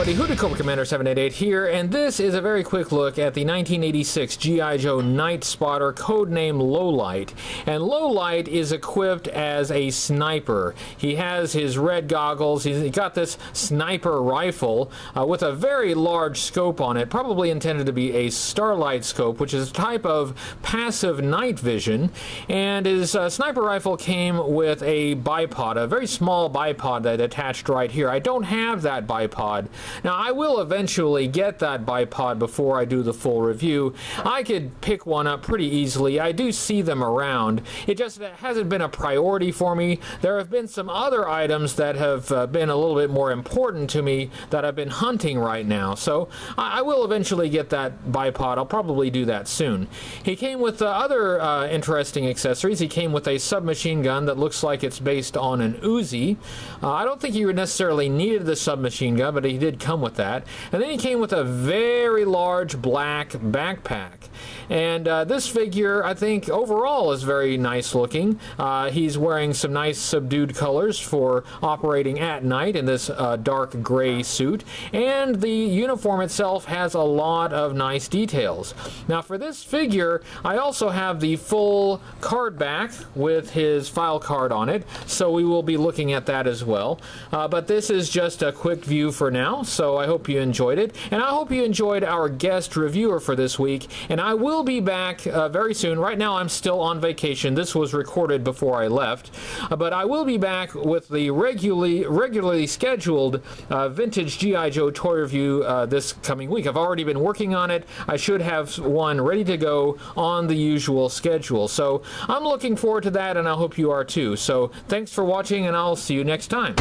Cobra Commander 788 here, and this is a very quick look at the 1986 G.I. Joe Night Spotter, codename Lowlight. And Lowlight is equipped as a sniper. He has his red goggles, he's got this sniper rifle uh, with a very large scope on it, probably intended to be a starlight scope, which is a type of passive night vision. And his uh, sniper rifle came with a bipod, a very small bipod that attached right here. I don't have that bipod. Now, I will eventually get that bipod before I do the full review. I could pick one up pretty easily. I do see them around. It just hasn't been a priority for me. There have been some other items that have uh, been a little bit more important to me that I've been hunting right now. So I, I will eventually get that bipod. I'll probably do that soon. He came with uh, other uh, interesting accessories. He came with a submachine gun that looks like it's based on an Uzi. Uh, I don't think he would necessarily needed the submachine gun, but he did come with that. And then he came with a very large black backpack. And uh, this figure, I think, overall is very nice looking. Uh, he's wearing some nice subdued colors for operating at night in this uh, dark gray suit. And the uniform itself has a lot of nice details. Now, for this figure, I also have the full card back with his file card on it. So we will be looking at that as well. Uh, but this is just a quick view for now. So I hope you enjoyed it. And I hope you enjoyed our guest reviewer for this week. And I will be back uh, very soon. Right now, I'm still on vacation. This was recorded before I left. Uh, but I will be back with the regularly, regularly scheduled uh, vintage G.I. Joe toy review uh, this coming week. I've already been working on it. I should have one ready to go on the usual schedule. So I'm looking forward to that, and I hope you are too. So thanks for watching, and I'll see you next time.